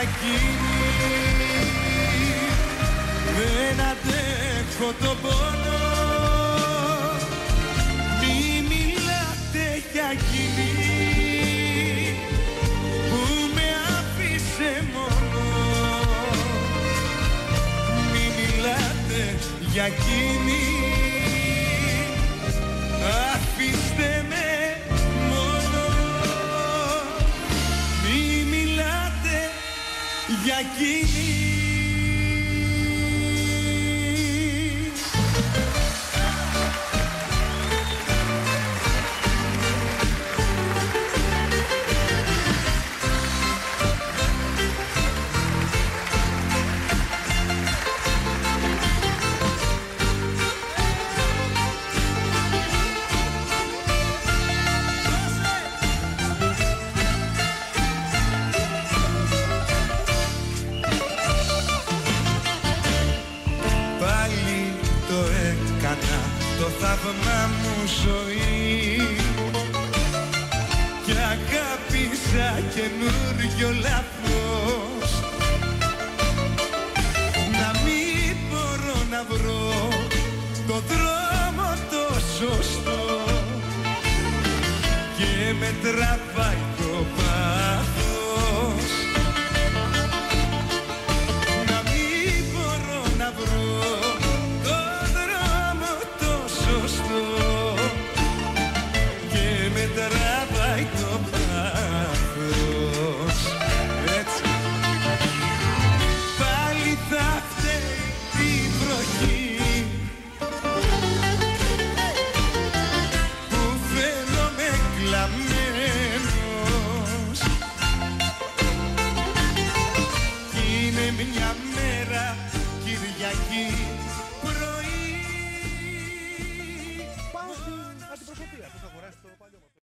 για εκείνη Δεν αντέχω το πόνο. Μη μιλάτε για εκείνη Που με άφησε μόνο. Μη μιλάτε για εκείνη για εκείνη θαύμα μου ζωή. Και αγάπησα καινούριο λάθος. Να μην μπορώ να βρω το δρόμο το σωστό. Και με τραβά μια μέρα Κυριακή.